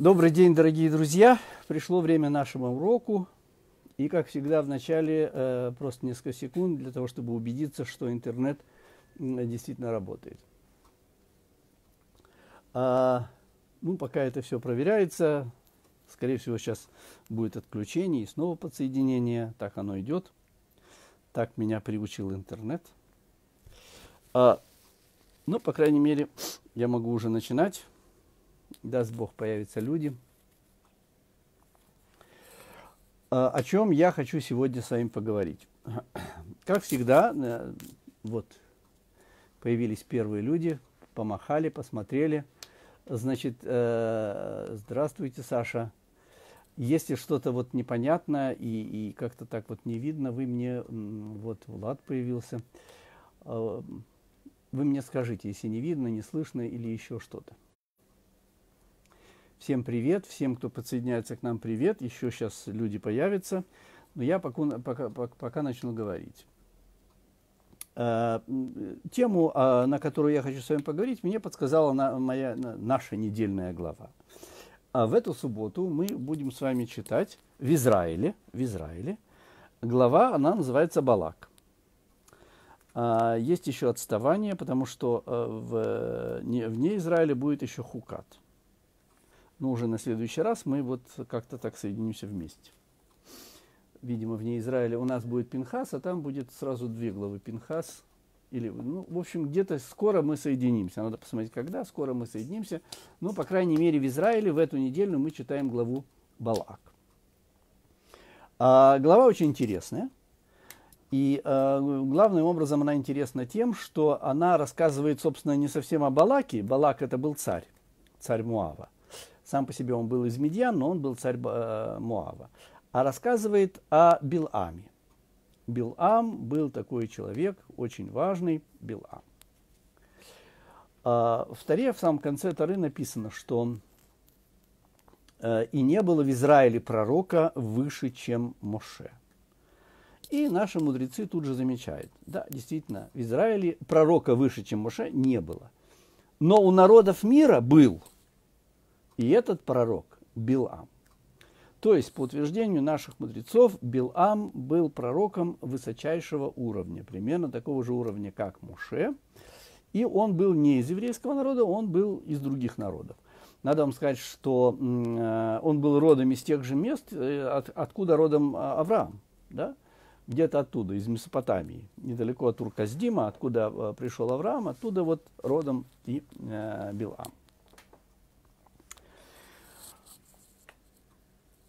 Добрый день, дорогие друзья! Пришло время нашему уроку. И, как всегда, в начале э, просто несколько секунд для того, чтобы убедиться, что интернет э, действительно работает. А, ну, пока это все проверяется, скорее всего, сейчас будет отключение и снова подсоединение. Так оно идет. Так меня приучил интернет. А, ну, по крайней мере, я могу уже начинать даст Бог, появятся люди. А, о чем я хочу сегодня с вами поговорить. Как всегда, э, вот появились первые люди, помахали, посмотрели. Значит, э, здравствуйте, Саша. Если что-то вот непонятно и, и как-то так вот не видно, вы мне, вот Влад появился, э, вы мне скажите, если не видно, не слышно или еще что-то. Всем привет, всем, кто подсоединяется к нам, привет. Еще сейчас люди появятся, но я пока, пока, пока начну говорить. А, тему, а, на которую я хочу с вами поговорить, мне подсказала моя, наша недельная глава. А в эту субботу мы будем с вами читать в Израиле, в Израиле. Глава, она называется Балак. Есть еще отставание, потому что в, вне Израиля будет еще Хукат – но уже на следующий раз мы вот как-то так соединимся вместе. Видимо, вне Израиля у нас будет Пинхас, а там будет сразу две главы Пинхас. Или, ну, в общем, где-то скоро мы соединимся. Надо посмотреть, когда скоро мы соединимся. Но, по крайней мере, в Израиле в эту неделю мы читаем главу Балак. А, глава очень интересная. И э, главным образом она интересна тем, что она рассказывает, собственно, не совсем о Балаке. Балак это был царь, царь Муава. Сам по себе он был из Медьян, но он был царь э, Моава. А рассказывает о Биламе. Билам был такой человек, очень важный, Билам. А, в Таре, в самом конце Тары написано, что э, «И не было в Израиле пророка выше, чем Моше». И наши мудрецы тут же замечают, да, действительно, в Израиле пророка выше, чем Моше, не было. Но у народов мира был – и этот пророк Билам. То есть, по утверждению наших мудрецов, Билам был пророком высочайшего уровня, примерно такого же уровня, как Муше. И он был не из еврейского народа, он был из других народов. Надо вам сказать, что э, он был родом из тех же мест, э, от, откуда родом а, Авраам, да? где-то оттуда, из Месопотамии, недалеко от Урказдима, откуда э, пришел Авраам, оттуда вот родом и э, Билам.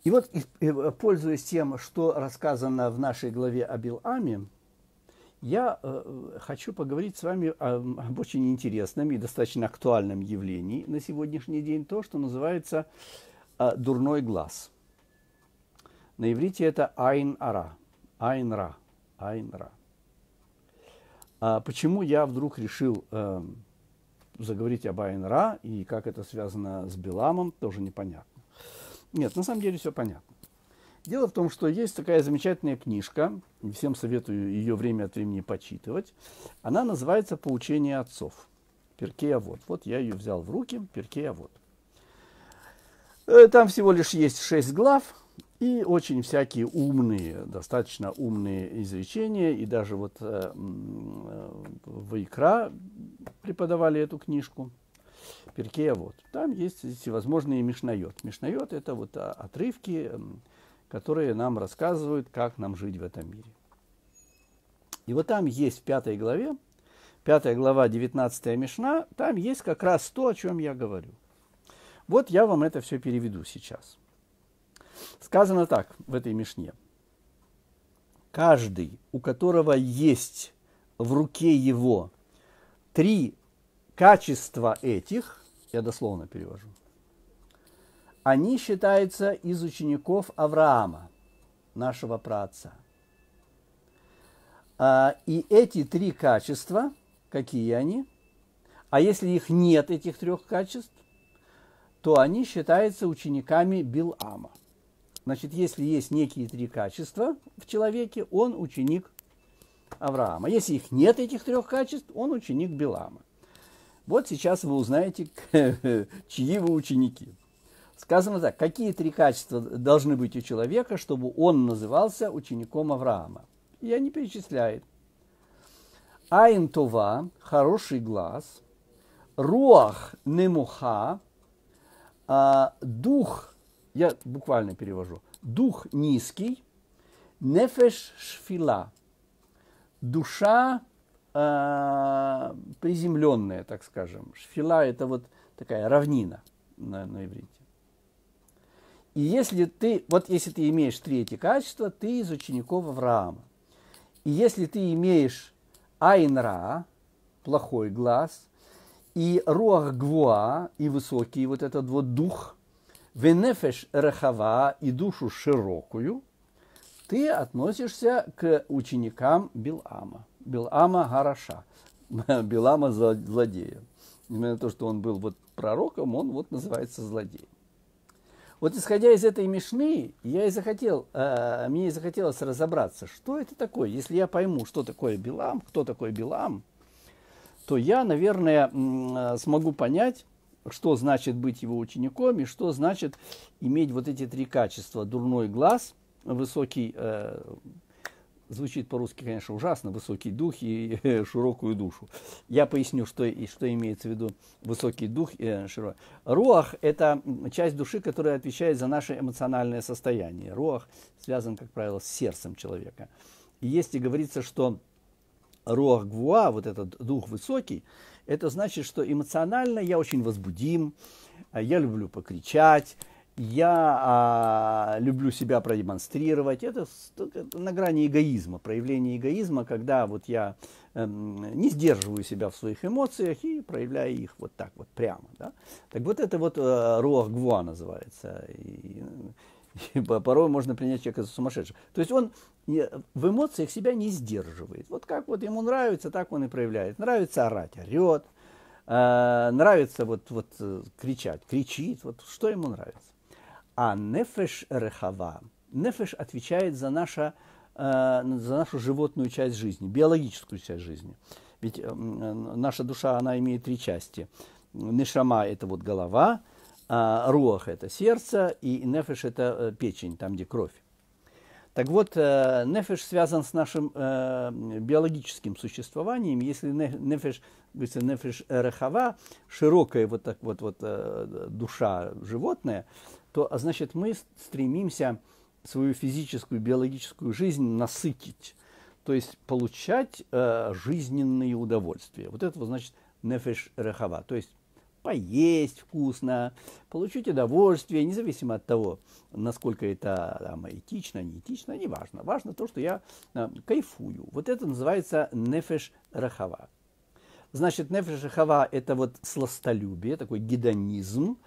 И вот, пользуясь тем, что рассказано в нашей главе о Биламе, я э, хочу поговорить с вами об очень интересном и достаточно актуальном явлении на сегодняшний день, то, что называется э, дурной глаз. На иврите это עין הרע, עין רע, עין רע. А почему я вдруг решил э, заговорить об עין רע и как это связано с Биламом, тоже непонятно. Нет, на самом деле все понятно. Дело в том, что есть такая замечательная книжка, всем советую ее время от времени почитывать. Она называется «Поучение отцов». Перкея вот. Вот я ее взял в руки, Перкея вот. Э, там всего лишь есть шесть глав и очень всякие умные, достаточно умные изречения. И даже вот э, э в Икра преподавали эту книжку. Перкея вот. Там есть всевозможные мишнайот. Мишнайот – это вот а, отрывки, которые нам рассказывают, как нам жить в этом мире. И вот там есть в пятой главе, пятая глава, 19 Мишна, там есть как раз то, о чем я говорю. Вот я вам это все переведу сейчас. Сказано так в этой Мишне. Каждый, у которого есть в руке его три качества этих, я дословно перевожу, они считаются из учеников Авраама, нашего праотца. А, и эти три качества, какие они? А если их нет, этих трех качеств, то они считаются учениками Билама. Значит, если есть некие три качества в человеке, он ученик Авраама. Если их нет, этих трех качеств, он ученик Билама. Вот сейчас вы узнаете, чьи вы ученики. Сказано так, какие три качества должны быть у человека, чтобы он назывался учеником Авраама? И они перечисляют. Айн хороший глаз, Руах немуха, а, дух, я буквально перевожу, дух низкий, нефеш шфила, душа э, приземленная, так скажем. Шфила – это вот такая равнина на, на иврите. И если ты, вот если ты имеешь три эти качества, ты из учеников Авраама. И если ты имеешь айнра, плохой глаз, и руах гвуа, и высокий вот этот вот дух, венефеш рахава, и душу широкую, ты относишься к ученикам Билама. Билама Гараша, Билама злодея. Именно то, что он был вот пророком, он вот называется злодеем. Вот исходя из этой мешны, я и захотел, э, мне и захотелось разобраться, что это такое. Если я пойму, что такое Билам, кто такой Билам, то я, наверное, э, смогу понять, что значит быть его учеником и что значит иметь вот эти три качества. Дурной глаз, высокий э, звучит по-русски, конечно, ужасно, высокий дух и широкую душу. Я поясню, что, и, что имеется в виду высокий дух и э, широкий. Руах – это часть души, которая отвечает за наше эмоциональное состояние. Руах связан, как правило, с сердцем человека. И если говорится, что руах гвуа, вот этот дух высокий, это значит, что эмоционально я очень возбудим, я люблю покричать, я а, люблю себя продемонстрировать. Это, на грани эгоизма, проявление эгоизма, когда вот я э, не сдерживаю себя в своих эмоциях и проявляю их вот так вот прямо. Да? Так вот это вот э, руах гвуа называется. И, и порой можно принять человека за сумасшедшего. То есть он в эмоциях себя не сдерживает. Вот как вот ему нравится, так он и проявляет. Нравится орать, орет. Э, нравится вот, вот э, кричать, кричит. Вот что ему нравится. А нефеш рехава, нефеш отвечает за, наше, э, за нашу животную часть жизни, биологическую часть жизни. Ведь э, наша душа, она имеет три части. Нешама – это вот голова, э, руах – это сердце, и нефеш – это э, печень, там, где кровь. Так вот, э, нефеш связан с нашим э, биологическим существованием. Если нефеш, говорится, нефеш рехава, широкая вот так вот, вот э, душа животное, то а значит мы стремимся свою физическую, биологическую жизнь насытить, то есть получать э, жизненные удовольствия. Вот это значит нефеш рехава, то есть поесть вкусно, получить удовольствие, независимо от того, насколько это там, этично, неэтично, не важно. Важно то, что я э, кайфую. Вот это называется нефеш рахава. Значит, нефеш рахава – это вот сластолюбие, такой гедонизм,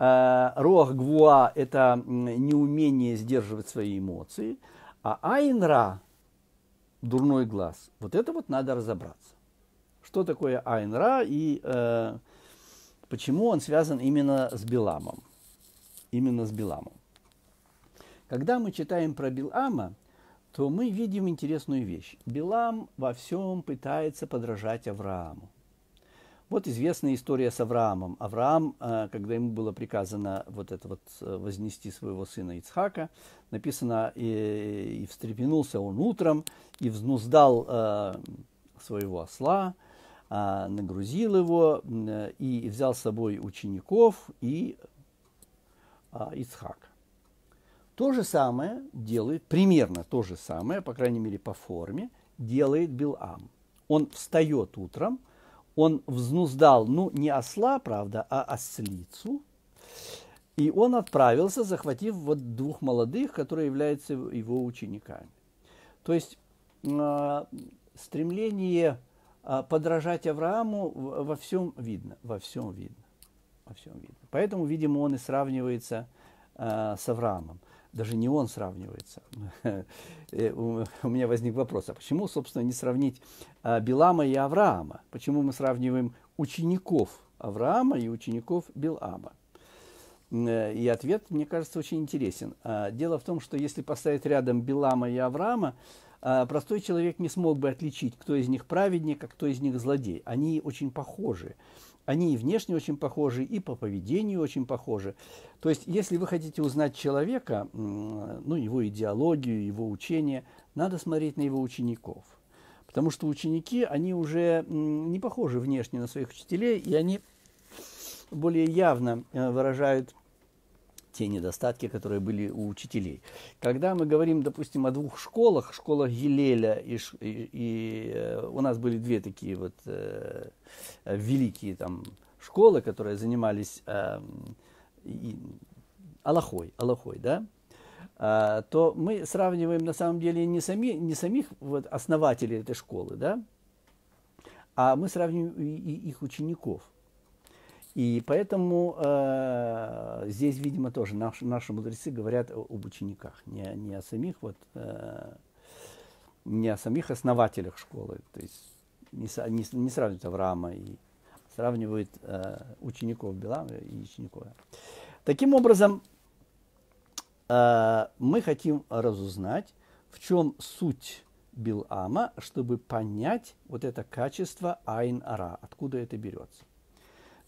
Э, Руах гвуа – это неумение сдерживать свои эмоции. А айнра – дурной глаз. Вот это вот надо разобраться. Что такое айнра и э, почему он связан именно с Биламом? Именно с Биламом. Когда мы читаем про Билама, то мы видим интересную вещь. Билам во всем пытается подражать Аврааму. Вот известная история с Авраамом. Авраам, э, когда ему было приказано вот это вот э, вознести своего сына Ицхака, написано, и, и встрепенулся он утром, и взнуздал э, своего осла, нагрузил его, и взял с собой учеников и Ицхака. То же самое делает, примерно то же самое, по крайней мере по форме, делает Билам. Он встает утром, он взнуздал, ну, не осла, правда, а ослицу, и он отправился, захватив вот двух молодых, которые являются его учениками. То есть э, стремление э, подражать Аврааму во всем видно, во всем видно, во всем видно. Поэтому, видимо, он и сравнивается э, с Авраамом даже не он сравнивается. Э, у меня возник вопрос, а почему, собственно, не сравнить а, Билама и Авраама? Почему мы сравниваем учеников Авраама и учеников Билама? Э, и ответ, мне кажется, очень интересен. А, дело в том, что если поставить рядом Билама и Авраама, а, простой человек не смог бы отличить, кто из них праведник, а кто из них злодей. Они очень похожи. Они и внешне очень похожи, и по поведению очень похожи. То есть, если вы хотите узнать человека, ну, его идеологию, его учение, надо смотреть на его учеников. Потому что ученики, они уже не похожи внешне на своих учителей, и они более явно э, выражают те недостатки, которые были у учителей. Когда мы говорим, допустим, о двух школах, школа Гилеля и, и, и э, у нас были две такие вот э, великие там школы, которые занимались э, и, Аллахой, Аллахой, да, э, то мы сравниваем на самом деле не, сами, не самих вот, основателей этой школы, да, а мы сравниваем и, и их учеников. И поэтому э, здесь, видимо, тоже наш, наши мудрецы говорят об учениках, не, не о самих вот, э, не о самих основателях школы, то есть не, не, не сравнивают Авраама и сравнивают э, учеников Белама и учеников. Таким образом, э, мы хотим разузнать, в чем суть Билама, чтобы понять вот это качество Айн-Ара, откуда это берется.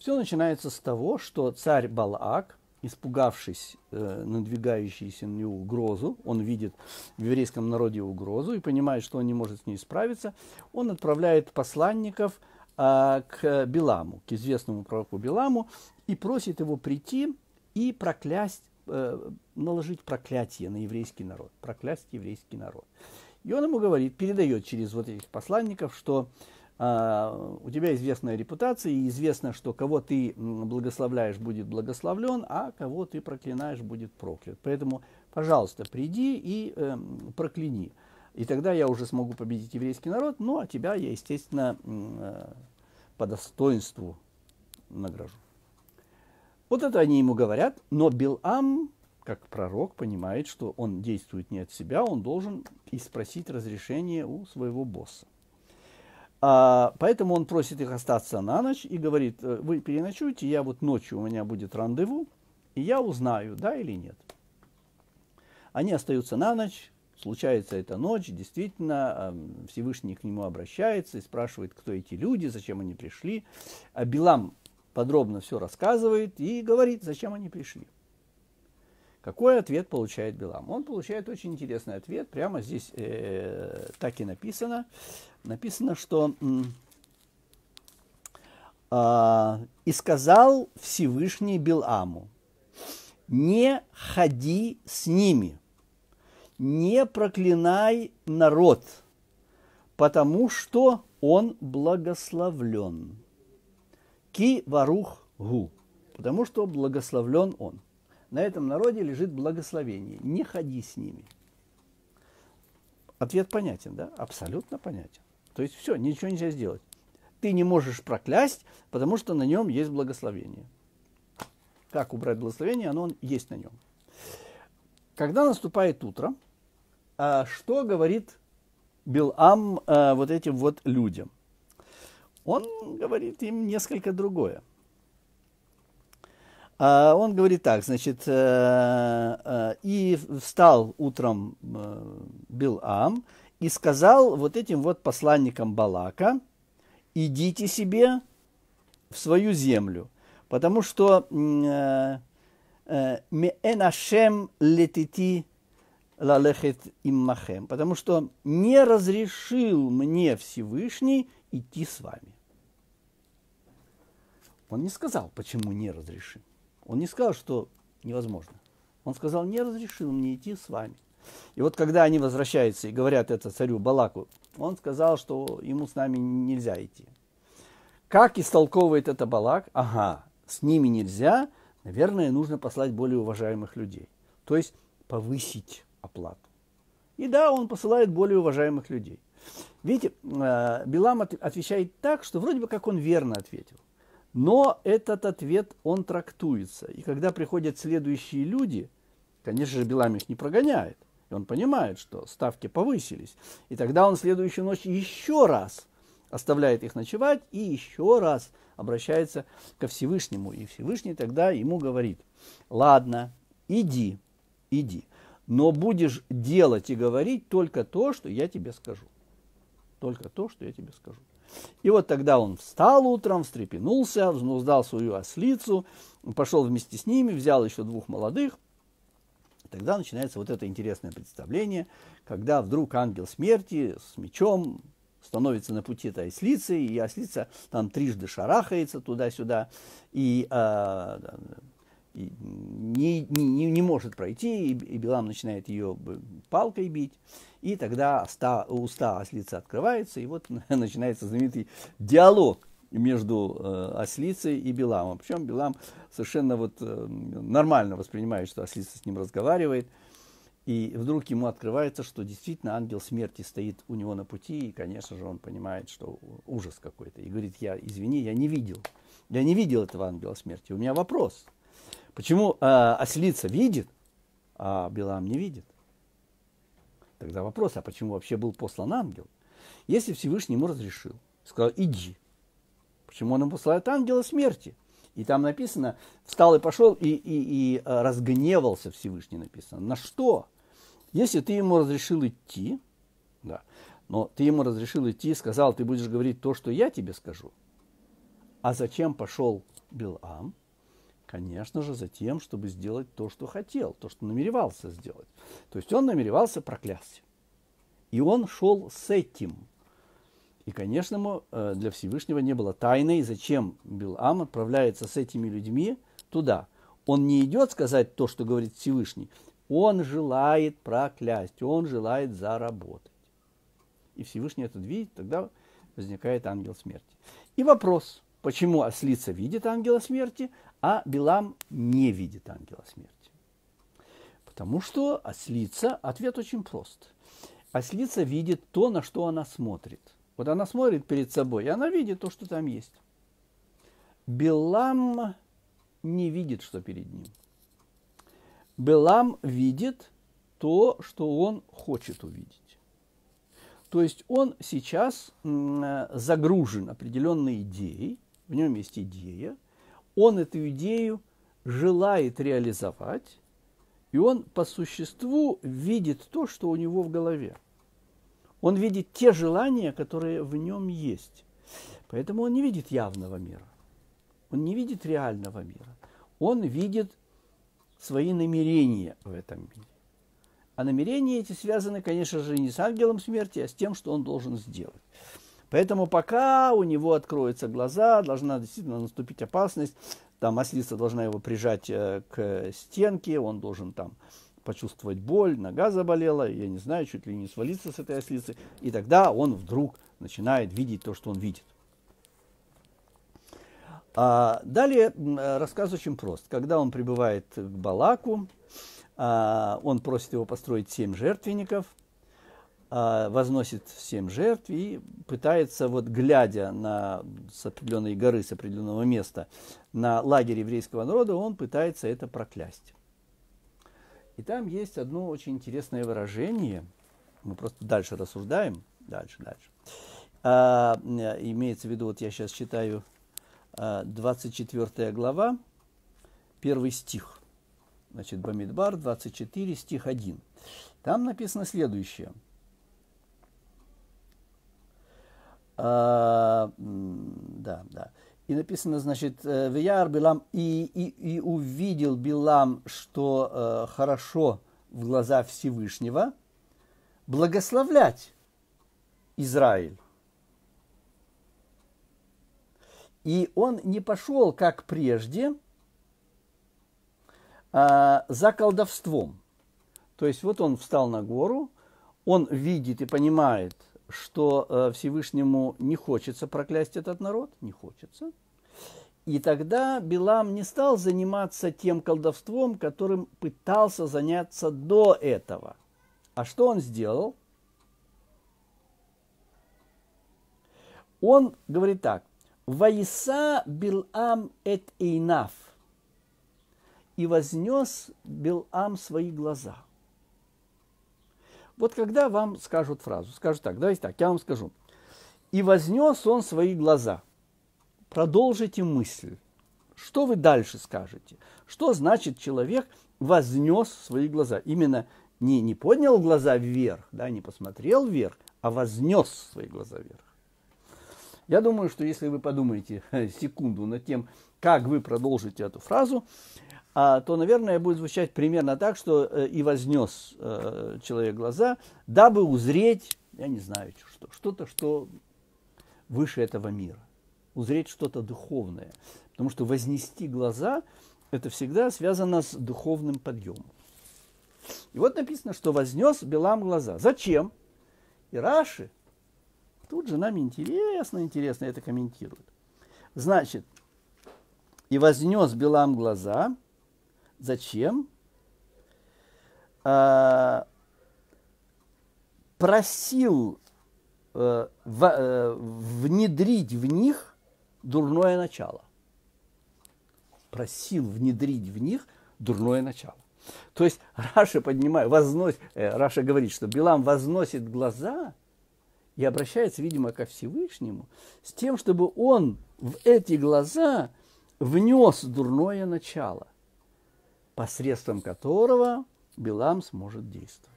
Все начинается с того, что царь Балаак, испугавшись э, надвигающейся на него угрозу, он видит в еврейском народе угрозу и понимает, что он не может с ней справиться, он отправляет посланников э, к Биламу, к известному пророку Биламу, и просит его прийти и проклясть, э, наложить проклятие на еврейский народ, проклясть еврейский народ. И он ему говорит, передает через вот этих посланников, что у тебя известная репутация, и известно, что кого ты благословляешь, будет благословлен, а кого ты проклинаешь, будет проклят. Поэтому, пожалуйста, приди и э, прокляни. И тогда я уже смогу победить еврейский народ, ну а тебя я, естественно, э, по достоинству награжу. Вот это они ему говорят, но Билам, как пророк, понимает, что он действует не от себя, он должен и спросить разрешение у своего босса. А, поэтому он просит их остаться на ночь и говорит, «Э, вы переночуйте, я вот ночью у меня будет рандеву, и я узнаю, да или нет. Они остаются на ночь, случается эта ночь, действительно, Всевышний к нему обращается и спрашивает, кто эти люди, зачем они пришли. А Билам подробно все рассказывает и говорит, зачем они пришли. Какой ответ получает Билам? Он получает очень интересный ответ. Прямо здесь э, так и написано. Написано, что э, «И сказал Всевышний Биламу, не ходи с ними, не проклинай народ, потому что он благословлен. Ки варух гу, потому что благословлен он на этом народе лежит благословение. Не ходи с ними. Ответ понятен, да? Абсолютно понятен. То есть все, ничего нельзя сделать. Ты не можешь проклясть, потому что на нем есть благословение. Как убрать благословение? Оно есть на нем. Когда наступает утро, а, что говорит Билам а, вот этим вот людям? Он говорит им несколько другое. А он говорит так, значит, э, э, и встал утром э, Билам и сказал вот этим вот посланникам Балака, идите себе в свою землю, потому что Меэнашем летити лалехет иммахем, потому что не разрешил мне Всевышний идти с вами. Он не сказал, почему не разрешил. Он не сказал, что невозможно. Он сказал, не разрешил мне идти с вами. И вот когда они возвращаются и говорят это царю Балаку, он сказал, что ему с нами нельзя идти. Как истолковывает это Балак? Ага, с ними нельзя, наверное, нужно послать более уважаемых людей. То есть повысить оплату. И да, он посылает более уважаемых людей. Видите, э, Билам отвечает так, что вроде бы как он верно ответил. Но этот ответ, он трактуется. И когда приходят следующие люди, конечно же, Билам их не прогоняет. И он понимает, что ставки повысились. И тогда он следующую ночь еще раз оставляет их ночевать и еще раз обращается ко Всевышнему. И Всевышний тогда ему говорит, ладно, иди, иди, но будешь делать и говорить только то, что я тебе скажу. Только то, что я тебе скажу. И вот тогда он встал утром, встрепенулся, взнуздал свою ослицу, пошел вместе с ними, взял еще двух молодых. Тогда начинается вот это интересное представление, когда вдруг ангел смерти с мечом становится на пути этой ослицы, и ослица там трижды шарахается туда-сюда, и, э, не, не, не может пройти, и, и Билам начинает ее палкой бить. И тогда уста, уста ослицы открываются, и вот начинается знаменитый диалог между э, ослицей и Биламом. Причем Билам совершенно вот э, нормально воспринимает, что ослица с ним разговаривает. И вдруг ему открывается, что действительно ангел смерти стоит у него на пути, и, конечно же, он понимает, что ужас какой-то. И говорит, я, извини, я не видел. Я не видел этого ангела смерти. У меня вопрос. Почему э, ослица видит, а Билам не видит? Тогда вопрос, а почему вообще был послан ангел? Если Всевышний ему разрешил, сказал, иди. Почему он ему посылает ангела смерти? И там написано, встал и пошел, и, и, и э, разгневался Всевышний написано. На что? Если ты ему разрешил идти, да, но ты ему разрешил идти, сказал, ты будешь говорить то, что я тебе скажу. А зачем пошел Билам? Конечно же, за тем, чтобы сделать то, что хотел, то, что намеревался сделать. То есть он намеревался проклясть. И он шел с этим. И, конечно, э, для Всевышнего не было тайной, зачем Билам отправляется с этими людьми туда. Он не идет сказать то, что говорит Всевышний. Он желает проклясть, он желает заработать. И Всевышний это видит, тогда возникает ангел смерти. И вопрос, почему ослица видит ангела смерти, а Билам не видит ангела смерти. Потому что ослица, ответ очень прост. Ослица видит то, на что она смотрит. Вот она смотрит перед собой, и она видит то, что там есть. Билам не видит, что перед ним. Белам видит то, что он хочет увидеть. То есть он сейчас загружен определенной идеей, в нем есть идея, он эту идею желает реализовать, и он по существу видит то, что у него в голове. Он видит те желания, которые в нем есть. Поэтому он не видит явного мира. Он не видит реального мира. Он видит свои намерения в этом мире. А намерения эти связаны, конечно же, не с ангелом смерти, а с тем, что он должен сделать. Поэтому пока у него откроются глаза, должна действительно наступить опасность. Там ослица должна его прижать э, к стенке, он должен там почувствовать боль, нога заболела, я не знаю, чуть ли не свалиться с этой ослицы. И тогда он вдруг начинает видеть то, что он видит. А далее рассказ очень прост. Когда он прибывает к Балаку, а, он просит его построить семь жертвенников – возносит семь жертв и пытается, вот глядя на, с определенной горы, с определенного места, на лагерь еврейского народа, он пытается это проклясть. И там есть одно очень интересное выражение, мы просто дальше рассуждаем, дальше, дальше. А, имеется в виду, вот я сейчас читаю 24 а, глава, первый стих. Значит, Бамидбар, 24, стих 1. Там написано следующее – А, да, да. И написано, значит, э, Вияр Билам и, и, и увидел Билам, что э, хорошо в глаза Всевышнего, благословлять Израиль. И он не пошел, как прежде, э, за колдовством. То есть вот он встал на гору, он видит и понимает – что э, Всевышнему не хочется проклясть этот народ, не хочется. И тогда Билам не стал заниматься тем колдовством, которым пытался заняться до этого. А что он сделал? Он говорит так. Ваиса Билам эт Эйнаф. И вознес Билам свои глаза – вот когда вам скажут фразу, скажут так, давайте так, я вам скажу. И вознес он свои глаза. Продолжите мысль. Что вы дальше скажете? Что значит человек вознес свои глаза? Именно не, не поднял глаза вверх, да, не посмотрел вверх, а вознес свои глаза вверх. Я думаю, что если вы подумаете секунду над тем, как вы продолжите эту фразу, то, наверное, будет звучать примерно так, что э, и вознес э, человек глаза, дабы узреть, я не знаю, что, что-то, что выше этого мира, узреть что-то духовное. Потому что вознести глаза – это всегда связано с духовным подъемом. И вот написано, что вознес Белам глаза. Зачем? И Раши тут же нам интересно, интересно это комментирует. Значит, и вознес Белам глаза. Зачем? А, просил э, э, внедрить в них дурное начало. Просил внедрить в них дурное начало. То есть Раши поднимает, возносит, э, Раши говорит, что Билам возносит глаза и обращается, видимо, ко Всевышнему с тем, чтобы он в эти глаза – внес дурное начало, посредством которого Билам сможет действовать.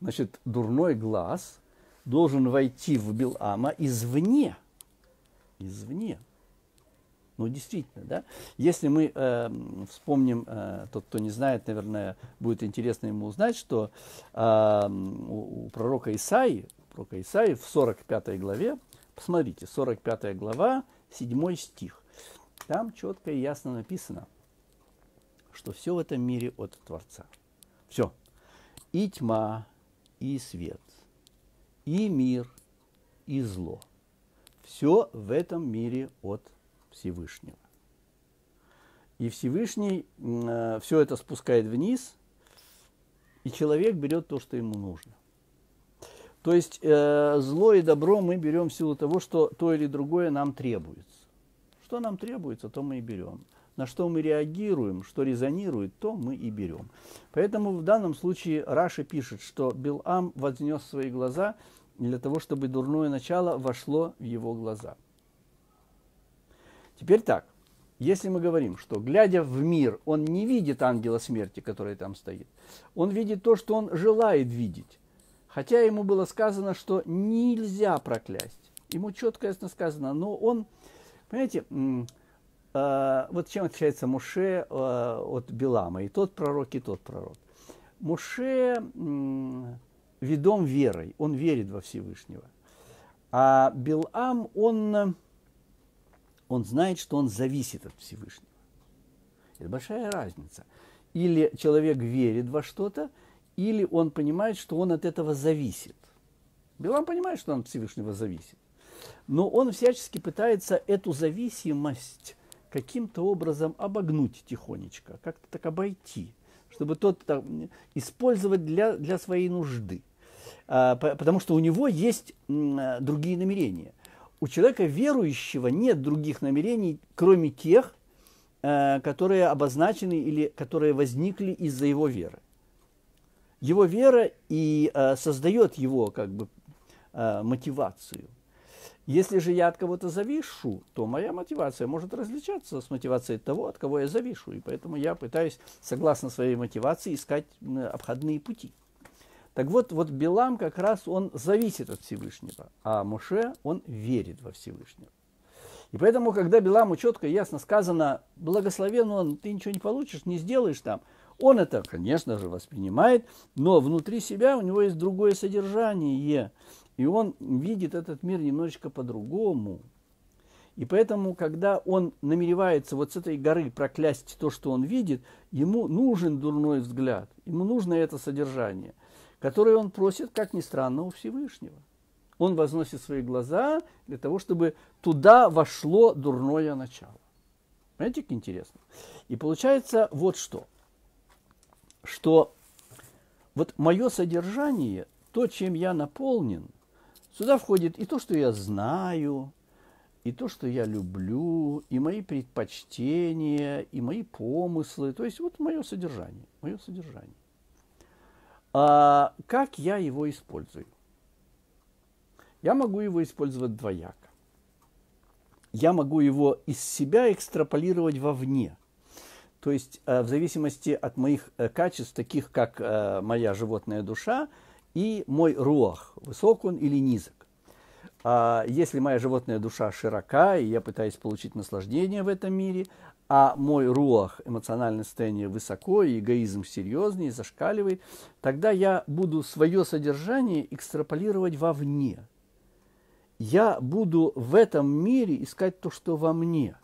Значит, дурной глаз должен войти в Билама извне. Извне. Ну, действительно, да? Если мы э, вспомним, э, тот, кто не знает, наверное, будет интересно ему узнать, что э, у, у пророка Исаи, пророка Исаи в 45 главе, посмотрите, 45 глава, седьмой стих. Там четко и ясно написано, что все в этом мире от Творца. Все. И тьма, и свет, и мир, и зло. Все в этом мире от Всевышнего. И Всевышний э, все это спускает вниз, и человек берет то, что ему нужно. То есть э, зло и добро мы берем в силу того, что то или другое нам требуется. Что нам требуется, то мы и берем. На что мы реагируем, что резонирует, то мы и берем. Поэтому в данном случае Раши пишет, что Билам вознес свои глаза для того, чтобы дурное начало вошло в его глаза. Теперь так, если мы говорим, что глядя в мир, он не видит ангела смерти, который там стоит, он видит то, что он желает видеть. Хотя ему было сказано, что нельзя проклясть. Ему четко ясно сказано, но он, понимаете, вот чем отличается Муше э, от Билама, и тот пророк, и тот пророк. Муше ведом верой, он верит во Всевышнего. А Билам, он, он знает, что он зависит от Всевышнего. Это большая разница. Или человек верит во что-то, или он понимает, что он от этого зависит. Билам понимает, что он от Всевышнего зависит. Но он всячески пытается эту зависимость каким-то образом обогнуть тихонечко, как-то так обойти, чтобы тот там, использовать для, для своей нужды. А, потому что у него есть другие намерения. У человека верующего нет других намерений, кроме тех, э, которые обозначены или которые возникли из-за его веры его вера и э, создает его как бы э, мотивацию. Если же я от кого-то завишу, то моя мотивация может различаться с мотивацией того, от кого я завишу. И поэтому я пытаюсь, согласно своей мотивации, искать обходные пути. Так вот, вот Билам как раз он зависит от Всевышнего, а Моше он верит во Всевышнего. И поэтому, когда Биламу четко и ясно сказано, благословен он, ты ничего не получишь, не сделаешь там – он это, конечно же, воспринимает, но внутри себя у него есть другое содержание, и он видит этот мир немножечко по-другому. И поэтому, когда он намеревается вот с этой горы проклясть то, что он видит, ему нужен дурной взгляд, ему нужно это содержание, которое он просит, как ни странно, у Всевышнего. Он возносит свои глаза для того, чтобы туда вошло дурное начало. Понимаете, как интересно? И получается вот что что вот мое содержание, то, чем я наполнен, сюда входит и то, что я знаю, и то, что я люблю, и мои предпочтения, и мои помыслы. То есть вот мое содержание, мое содержание. А как я его использую? Я могу его использовать двояко. Я могу его из себя экстраполировать вовне – то есть э, в зависимости от моих э, качеств, таких как э, моя животная душа и мой руах, высок он или низок. А если моя животная душа широка, и я пытаюсь получить наслаждение в этом мире, а мой руах, эмоциональное состояние высоко, и эгоизм серьезный, и зашкаливает, тогда я буду свое содержание экстраполировать вовне. Я буду в этом мире искать то, что во мне.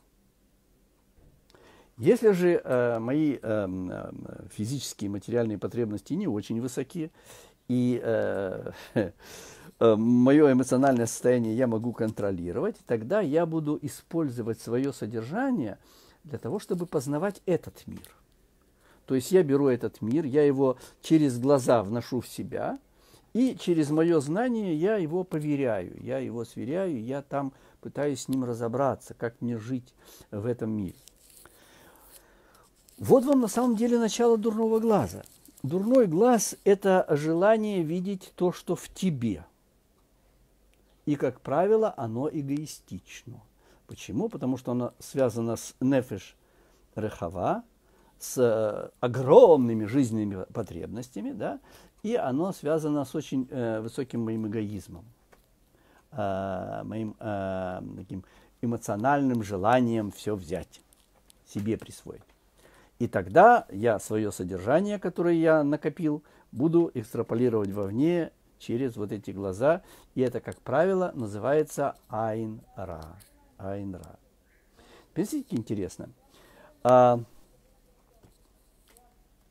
Если же э, мои э, э, физические материальные потребности не очень высоки, и э, э, мое эмоциональное состояние я могу контролировать, тогда я буду использовать свое содержание для того, чтобы познавать этот мир. То есть я беру этот мир, я его через глаза вношу в себя, и через мое знание я его поверяю, я его сверяю, я там пытаюсь с ним разобраться, как мне жить в этом мире. Вот вам на самом деле начало дурного глаза – Дурной глаз – это желание видеть то, что в тебе. И, как правило, оно эгоистично. Почему? Потому что оно связано с нефеш рехава, с э, огромными жизненными потребностями, да, и оно связано с очень э, высоким моим эгоизмом, э, моим э, таким эмоциональным желанием все взять, себе присвоить. И тогда я свое содержание, которое я накопил, буду экстраполировать вовне через вот эти глаза. И это, как правило, называется айн-ра. Айн-ра. Посмотрите, интересно. А,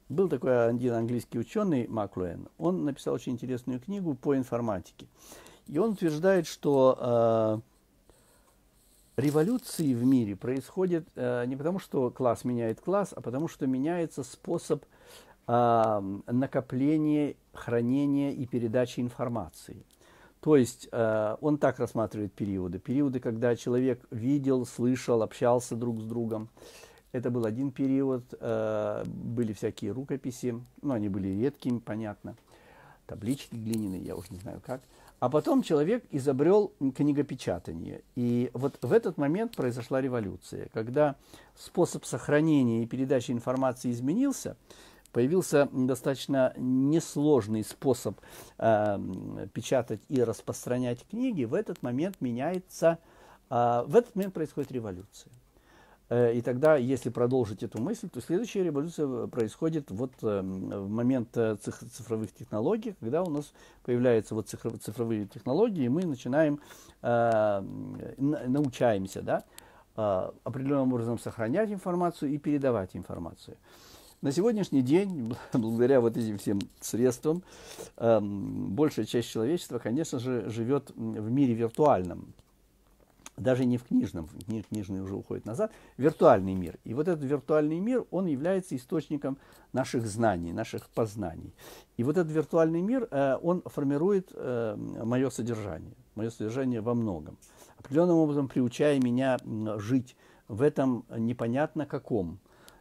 был такой один английский ученый, Маклуэн. Он написал очень интересную книгу по информатике. И он утверждает, что а, революции в мире происходят э, не потому, что класс меняет класс, а потому, что меняется способ э, накопления, хранения и передачи информации. То есть э, он так рассматривает периоды. Периоды, когда человек видел, слышал, общался друг с другом. Это был один период, э, были всякие рукописи, ну, они были редкими, понятно, таблички глиняные, я уж не знаю как – а потом человек изобрел книгопечатание. И вот в этот момент произошла революция, когда способ сохранения и передачи информации изменился, появился достаточно несложный способ э, печатать и распространять книги, в этот момент меняется, э, в этот момент происходит революция. Э, и тогда, если продолжить эту мысль, то следующая революция происходит вот э, в момент э, цифровых технологий, когда у нас появляются вот цифровые технологии, и мы начинаем, научаемся, да, определенным образом сохранять информацию и передавать информацию. На сегодняшний день, благодаря вот этим всем средствам, большая часть человечества, конечно же, живет в мире виртуальном даже не в книжном, книжный уже уходит назад, виртуальный мир. И вот этот виртуальный мир, он является источником наших знаний, наших познаний. И вот этот виртуальный мир, э, он формирует э, мое содержание, мое содержание во многом, определенным образом приучая меня жить в этом непонятно каком,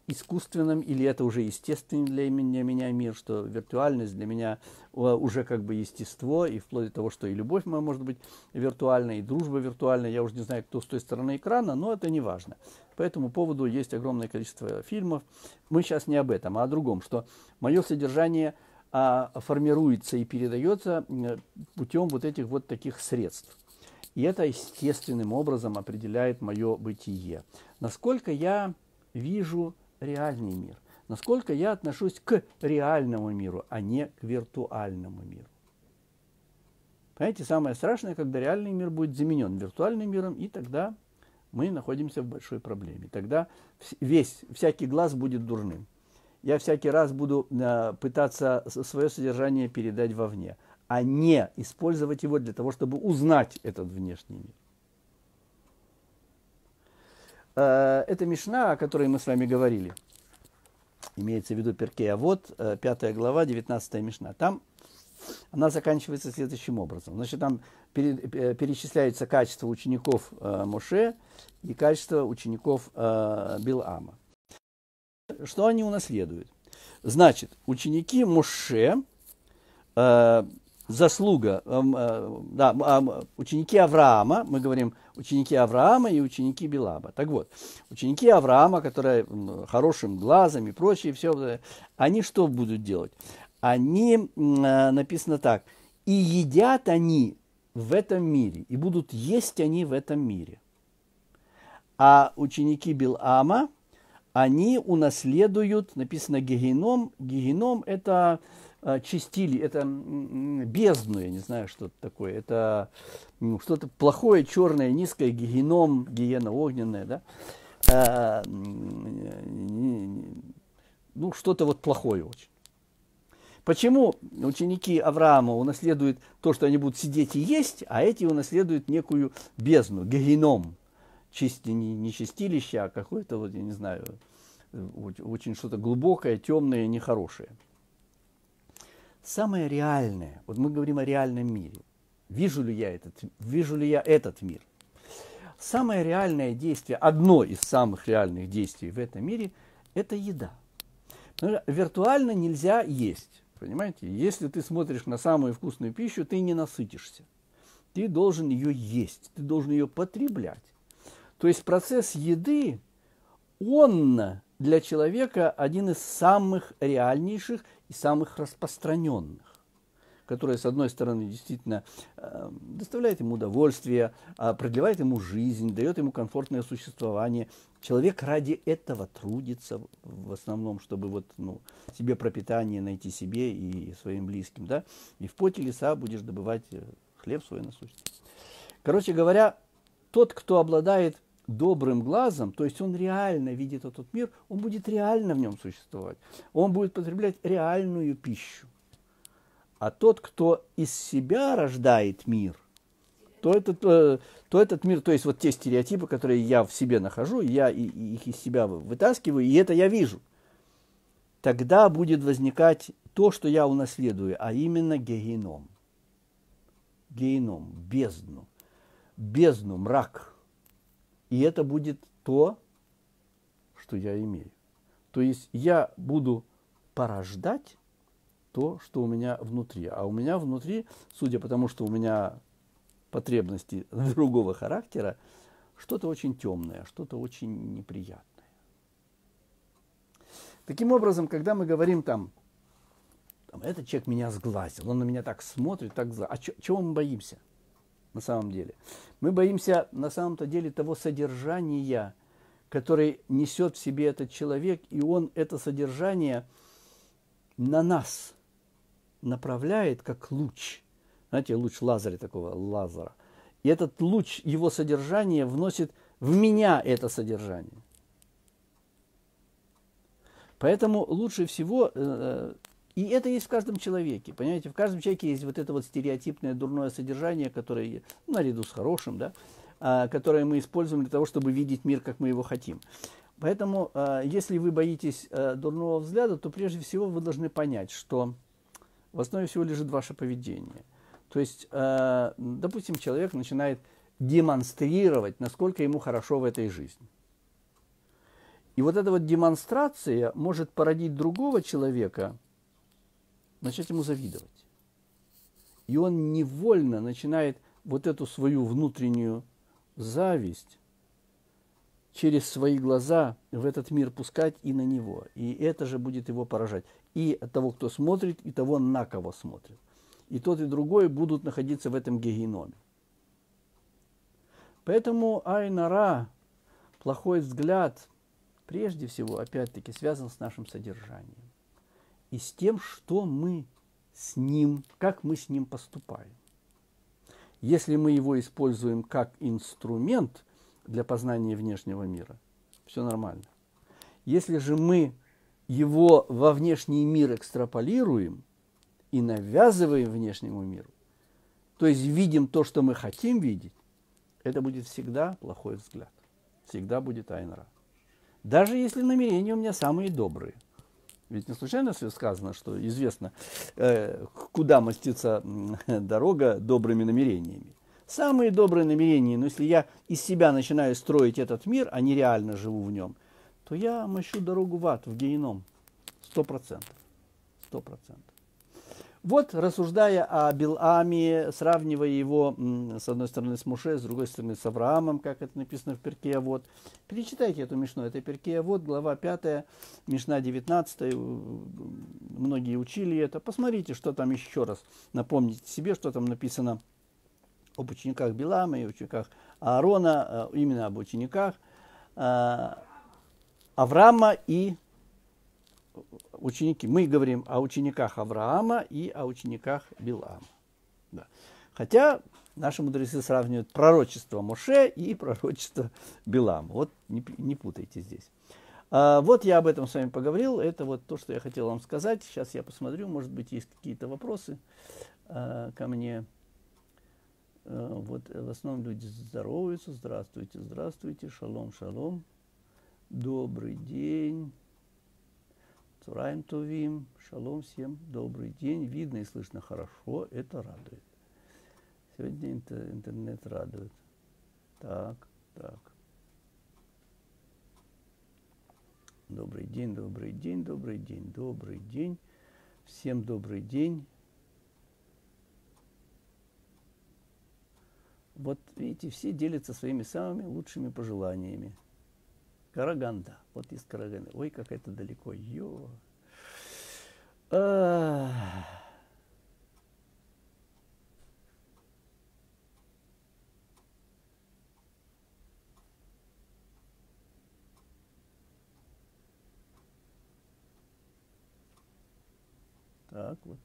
искусственным или это уже естественный для меня, меня мир, что виртуальность для меня уже как бы естество, и вплоть до того, что и любовь моя может быть виртуальной, и дружба виртуальная. Я уже не знаю, кто с той стороны экрана, но это не важно. По этому поводу есть огромное количество фильмов. Мы сейчас не об этом, а о другом, что мое содержание а, формируется и передается путем вот этих вот таких средств. И это естественным образом определяет мое бытие. Насколько я вижу реальный мир. Насколько я отношусь к реальному миру, а не к виртуальному миру. Понимаете, самое страшное, когда реальный мир будет заменен виртуальным миром, и тогда мы находимся в большой проблеме. Тогда весь, всякий глаз будет дурным. Я всякий раз буду э, пытаться свое содержание передать вовне, а не использовать его для того, чтобы узнать этот внешний мир. Э, это Мишна, о которой мы с вами говорили. Имеется в виду Перкея Вот, 5 э, глава, 19 Мишна. Там она заканчивается следующим образом. Значит, там э, перечисляются качества учеников Моше и качества учеников Билама. Что они унаследуют? Значит, ученики Моше заслуга, э, да, ученики Авраама, мы говорим ученики Авраама и ученики Билаба. Так вот, ученики Авраама, которые хорошим глазом и прочее, все, они что будут делать? Они, э, написано так, и едят они в этом мире, и будут есть они в этом мире. А ученики Билама, они унаследуют, написано гигеном. Гигеном – это э, чистили, это бездну, я не знаю, что это такое. Это ну, что-то плохое, черное, низкое, гигеном, гиена огненная, да? А, ну, что-то вот плохое очень. Почему ученики Авраама унаследуют то, что они будут сидеть и есть, а эти унаследуют некую бездну, гегеном, чисти, не, не чистилище, а какое-то, вот, я не знаю, очень что-то глубокое, темное, нехорошее. Самое реальное, вот мы говорим о реальном мире. Вижу ли я этот, вижу ли я этот мир? Самое реальное действие, одно из самых реальных действий в этом мире – это еда. Виртуально нельзя есть. Понимаете? Если ты смотришь на самую вкусную пищу, ты не насытишься. Ты должен ее есть, ты должен ее потреблять. То есть процесс еды, он для человека один из самых реальнейших и самых распространенных которая, с одной стороны, действительно э, доставляет ему удовольствие, э, продлевает ему жизнь, дает ему комфортное существование. Человек ради этого трудится в основном, чтобы вот, ну, себе пропитание найти себе и своим близким. Да? И в поте леса будешь добывать э, хлеб свой насущный. Короче говоря, тот, кто обладает добрым глазом, то есть он реально видит этот мир, он будет реально в нем существовать. Он будет потреблять реальную пищу. А тот, кто из себя рождает мир, то этот, э, то этот мир, то есть вот те стереотипы, которые я в себе нахожу, я их из себя вытаскиваю, и это я вижу. Тогда будет возникать то, что я унаследую, а именно геном. Геном, бездну. Бездну, мрак. И это будет то, что я имею. То есть я буду порождать то, что у меня внутри. А у меня внутри, судя по тому, что у меня потребности другого характера, что-то очень темное, что-то очень неприятное. Таким образом, когда мы говорим там, там этот человек меня сглазил, он на меня так смотрит, так зла. А чего мы боимся на самом деле? Мы боимся на самом-то деле того содержания, которое несет в себе этот человек, и он это содержание на нас направляет как луч. Знаете, луч Лазаря такого, Лазара. И этот луч, его содержание вносит в меня это содержание. Поэтому лучше всего, э, и это есть в каждом человеке, понимаете, в каждом человеке есть вот это вот стереотипное дурное содержание, которое, ну, наряду с хорошим, да, а, которое мы используем для того, чтобы видеть мир, как мы его хотим. Поэтому, э, если вы боитесь э, дурного взгляда, то прежде всего вы должны понять, что в основе всего лежит ваше поведение. То есть, э, допустим, человек начинает демонстрировать, насколько ему хорошо в этой жизни. И вот эта вот демонстрация может породить другого человека, начать ему завидовать. И он невольно начинает вот эту свою внутреннюю зависть через свои глаза в этот мир пускать и на него. И это же будет его поражать и того, кто смотрит, и того, на кого смотрит. И тот, и другой будут находиться в этом гегеноме. Поэтому Айнара, плохой взгляд, прежде всего, опять-таки, связан с нашим содержанием. И с тем, что мы с ним, как мы с ним поступаем. Если мы его используем как инструмент для познания внешнего мира, все нормально. Если же мы его во внешний мир экстраполируем и навязываем внешнему миру, то есть видим то, что мы хотим видеть, это будет всегда плохой взгляд. Всегда будет айнра. Даже если намерения у меня самые добрые. Ведь не случайно все сказано, что известно, э, куда мастится дорога добрыми намерениями. Самые добрые намерения, но если я из себя начинаю строить этот мир, а не реально живу в нем – то я мощу дорогу в ад, в геном. Сто процентов. Сто процентов. Вот, рассуждая о Биламе, сравнивая его, с одной стороны, с Муше, с другой стороны, с Авраамом, как это написано в Перке, вот, перечитайте эту Мишну. Это Перке, вот, глава 5, Мишна 19, многие учили это. Посмотрите, что там еще раз, напомните себе, что там написано об учениках Билама и учениках Аарона, э, именно об учениках э, Авраама и ученики. Мы говорим о учениках Авраама и о учениках Билама. Да. Хотя наши мудрецы сравнивают пророчество Моше и пророчество Билама. Вот не, не путайте здесь. А, вот я об этом с вами поговорил. Это вот то, что я хотел вам сказать. Сейчас я посмотрю, может быть, есть какие-то вопросы а, ко мне. А, вот в основном люди здороваются. Здравствуйте, здравствуйте. Шалом, шалом. Добрый день. Цураем Тувим. Шалом всем. Добрый день. Видно и слышно хорошо. Это радует. Сегодня интернет радует. Так, так. Добрый день, добрый день, добрый день, добрый день. Всем добрый день. Вот видите, все делятся своими самыми лучшими пожеланиями. Караганда. Вот из Караганды. Ой, как это далеко. Ё. А -а -а. Так вот.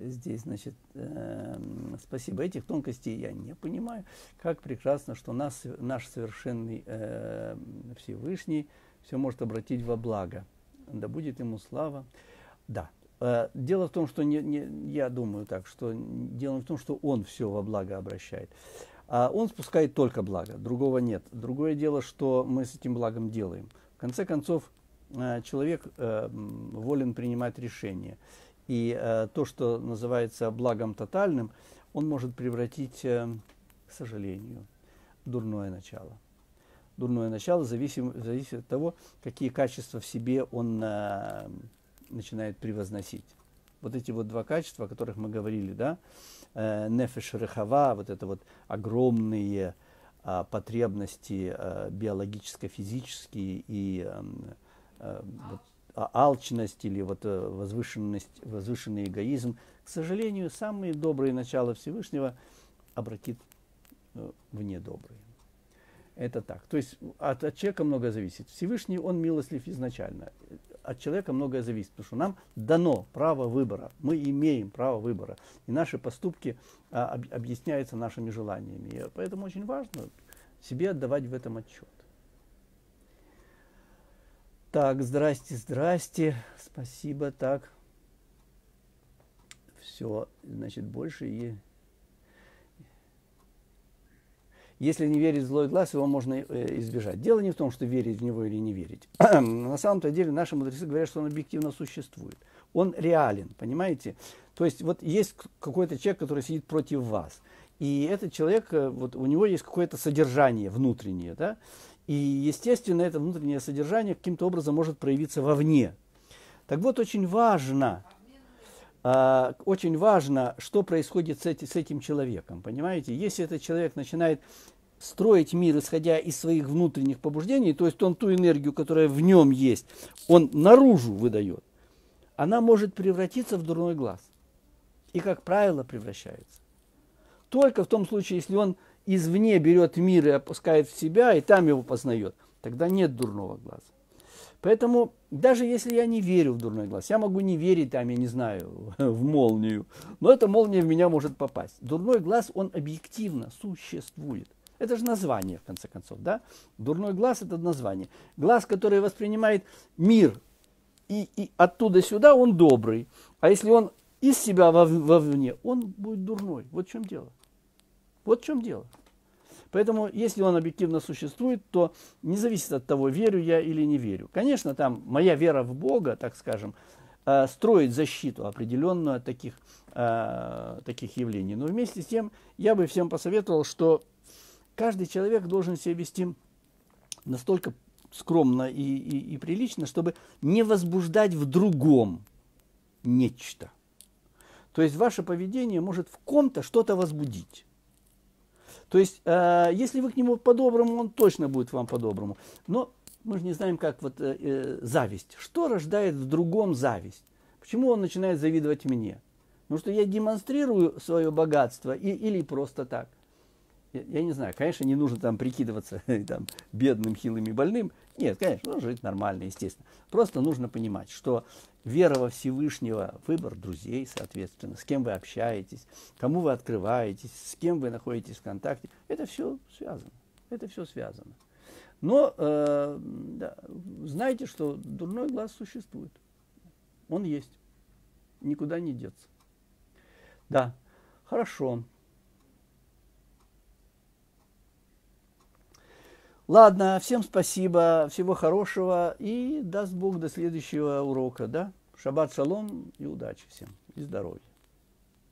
Здесь, значит, э, спасибо. Этих тонкостей я не понимаю. Как прекрасно, что нас, наш совершенный э, Всевышний все может обратить во благо. Да будет ему слава. Да. Э, дело в том, что не, не, я думаю так, что дело в том, что он все во благо обращает. А он спускает только благо, другого нет. Другое дело, что мы с этим благом делаем. В конце концов, э, человек э, волен принимать решения. И э, то, что называется благом тотальным, он может превратить, э, к сожалению, дурное начало. Дурное начало зависит, зависит от того, какие качества в себе он э, начинает превозносить. Вот эти вот два качества, о которых мы говорили, да, э, нефеш рехава, вот это вот огромные э, потребности э, биологическо-физические и э, э, вот, алчность или вот э, возвышенность, возвышенный эгоизм, к сожалению, самые добрые начала Всевышнего обратит э, в недобрые. Это так. То есть от, от человека многое зависит. Всевышний, он милостлив изначально. От человека многое зависит, потому что нам дано право выбора. Мы имеем право выбора. И наши поступки а, об, объясняются нашими желаниями. И поэтому очень важно себе отдавать в этом отчет. Так, здрасте, здрасте, спасибо, так. Все, значит, больше и... Если не верить в злой глаз, его можно э, избежать. Дело не в том, что верить в него или не верить. На самом-то деле наши мудрецы говорят, что он объективно существует. Он реален, понимаете? То есть вот есть какой-то человек, который сидит против вас. И этот человек, э, вот у него есть какое-то содержание внутреннее, да? И, естественно, это внутреннее содержание каким-то образом может проявиться вовне. Так вот, очень важно, э, очень важно, что происходит с, эти, с этим человеком. Понимаете, если этот человек начинает строить мир, исходя из своих внутренних побуждений, то есть он ту энергию, которая в нем есть, он наружу выдает, она может превратиться в дурной глаз. И, как правило, превращается. Только в том случае, если он извне берет мир и опускает в себя, и там его познает, тогда нет дурного глаза. Поэтому даже если я не верю в дурной глаз, я могу не верить там, я не знаю, в молнию, но эта молния в меня может попасть. Дурной глаз, он объективно существует. Это же название, в конце концов, да? Дурной глаз – это название. Глаз, который воспринимает мир и, и оттуда сюда, он добрый. А если он из себя вовне, он будет дурной. Вот в чем дело. Вот в чем дело. Поэтому, если он объективно существует, то не зависит от того, верю я или не верю. Конечно, там моя вера в Бога, так скажем, э, строит защиту определенную от таких, э, таких явлений. Но вместе с тем я бы всем посоветовал, что каждый человек должен себя вести настолько скромно и, и, и прилично, чтобы не возбуждать в другом нечто. То есть ваше поведение может в ком-то что-то возбудить. То есть, э, если вы к нему по-доброму, он точно будет вам по-доброму. Но мы же не знаем, как вот э, э, зависть. Что рождает в другом зависть? Почему он начинает завидовать мне? Потому что я демонстрирую свое богатство и, или просто так. Я, не знаю, конечно, не нужно там прикидываться там, бедным, хилым и больным. Нет, конечно, нужно жить нормально, естественно. Просто нужно понимать, что вера во Всевышнего, выбор друзей, соответственно, с кем вы общаетесь, кому вы открываетесь, с кем вы находитесь в контакте, это все связано. Это все связано. Но э, да, знайте, что дурной глаз существует. Он есть. Никуда не деться. Да, хорошо. Ладно, всем спасибо, всего хорошего и даст Бог до следующего урока, да? Шаббат шалом и удачи всем, и здоровья.